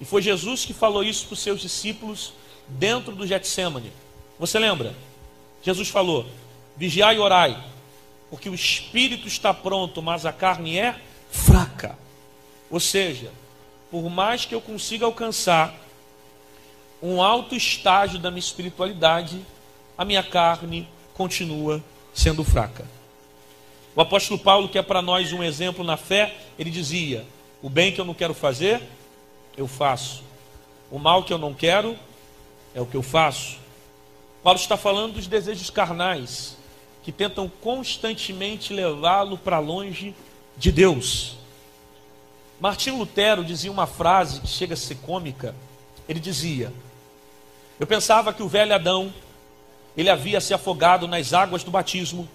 E foi Jesus que falou isso para os seus discípulos dentro do Getsemane. Você lembra? Jesus falou: Vigiai e orai, porque o espírito está pronto, mas a carne é fraca. Ou seja, por mais que eu consiga alcançar um alto estágio da minha espiritualidade, a minha carne continua sendo fraca. O apóstolo Paulo, que é para nós um exemplo na fé, ele dizia: O bem que eu não quero fazer, eu faço. O mal que eu não quero, é o que eu faço. Paulo está falando dos desejos carnais, que tentam constantemente levá-lo para longe de Deus. Martim Lutero dizia uma frase que chega a ser cômica. Ele dizia: Eu pensava que o velho Adão ele havia se afogado nas águas do batismo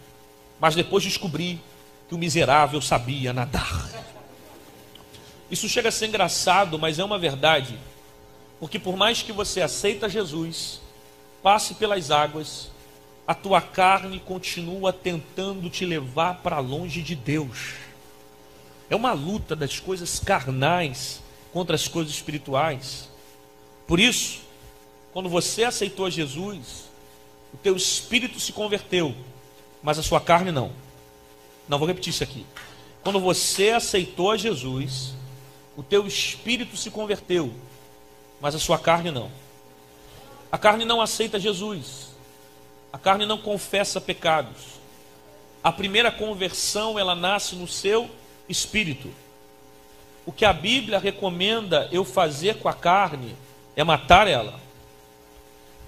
mas depois descobri que o miserável sabia nadar. Isso chega a ser engraçado, mas é uma verdade. Porque por mais que você aceita Jesus, passe pelas águas, a tua carne continua tentando te levar para longe de Deus. É uma luta das coisas carnais contra as coisas espirituais. Por isso, quando você aceitou Jesus, o teu espírito se converteu mas a sua carne não. Não vou repetir isso aqui. Quando você aceitou Jesus, o teu espírito se converteu, mas a sua carne não. A carne não aceita Jesus. A carne não confessa pecados. A primeira conversão, ela nasce no seu espírito. O que a Bíblia recomenda eu fazer com a carne é matar ela.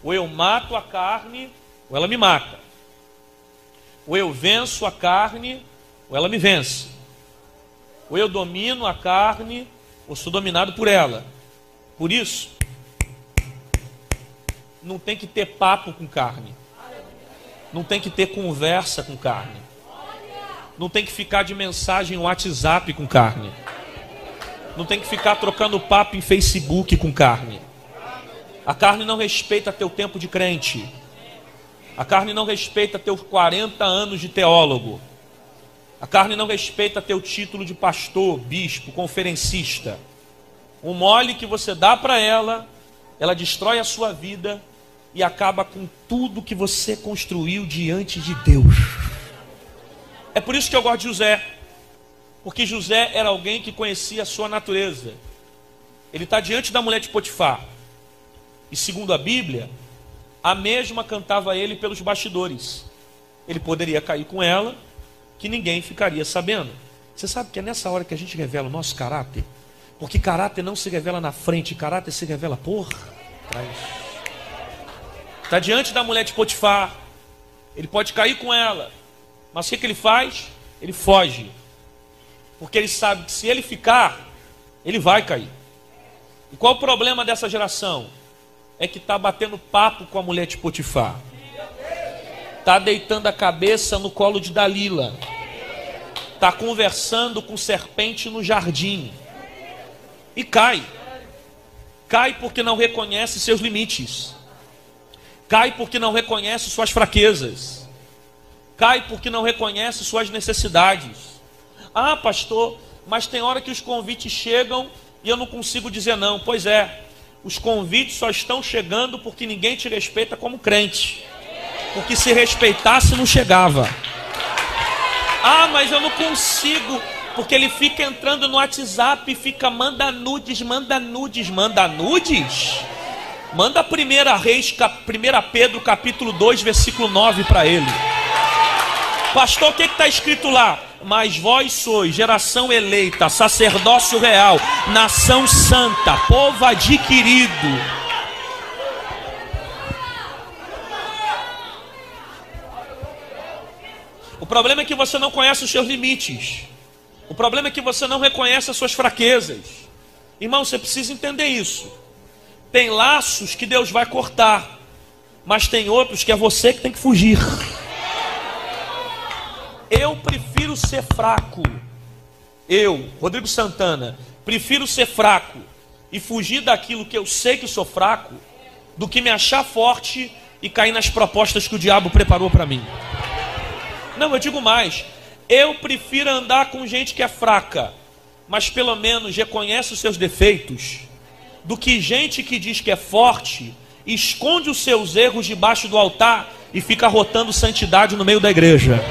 Ou eu mato a carne, ou ela me mata. Ou eu venço a carne, ou ela me vence. Ou eu domino a carne, ou sou dominado por ela. Por isso, não tem que ter papo com carne. Não tem que ter conversa com carne. Não tem que ficar de mensagem WhatsApp com carne. Não tem que ficar trocando papo em Facebook com carne. A carne não respeita teu tempo de crente. A carne não respeita teus 40 anos de teólogo. A carne não respeita teu título de pastor, bispo, conferencista. O mole que você dá para ela, ela destrói a sua vida e acaba com tudo que você construiu diante de Deus. É por isso que eu gosto de José, porque José era alguém que conhecia a sua natureza. Ele está diante da mulher de Potifar, e segundo a Bíblia, a mesma cantava ele pelos bastidores. Ele poderia cair com ela, que ninguém ficaria sabendo. Você sabe que é nessa hora que a gente revela o nosso caráter? Porque caráter não se revela na frente, caráter se revela por trás. Está diante da mulher de Potifar. Ele pode cair com ela. Mas o que, que ele faz? Ele foge. Porque ele sabe que se ele ficar, ele vai cair. E qual o problema dessa geração? é que está batendo papo com a mulher de Potifar. Está deitando a cabeça no colo de Dalila. Está conversando com serpente no jardim. E cai. Cai porque não reconhece seus limites. Cai porque não reconhece suas fraquezas. Cai porque não reconhece suas necessidades. Ah, pastor, mas tem hora que os convites chegam e eu não consigo dizer não. Pois é, os convites só estão chegando porque ninguém te respeita como crente. Porque se respeitasse, não chegava. Ah, mas eu não consigo. Porque ele fica entrando no WhatsApp e fica manda nudes, manda nudes, manda nudes. Manda a primeira Reis, 1 Pedro capítulo 2, versículo 9 para ele. Pastor, o que está escrito lá? Mas vós sois geração eleita, sacerdócio real, nação santa, povo adquirido. O problema é que você não conhece os seus limites. O problema é que você não reconhece as suas fraquezas. Irmão, você precisa entender isso. Tem laços que Deus vai cortar, mas tem outros que é você que tem que fugir. Eu prefiro ser fraco. Eu, Rodrigo Santana, prefiro ser fraco e fugir daquilo que eu sei que sou fraco, do que me achar forte e cair nas propostas que o diabo preparou para mim. Não, eu digo mais. Eu prefiro andar com gente que é fraca, mas pelo menos reconhece os seus defeitos, do que gente que diz que é forte, esconde os seus erros debaixo do altar e fica rotando santidade no meio da igreja.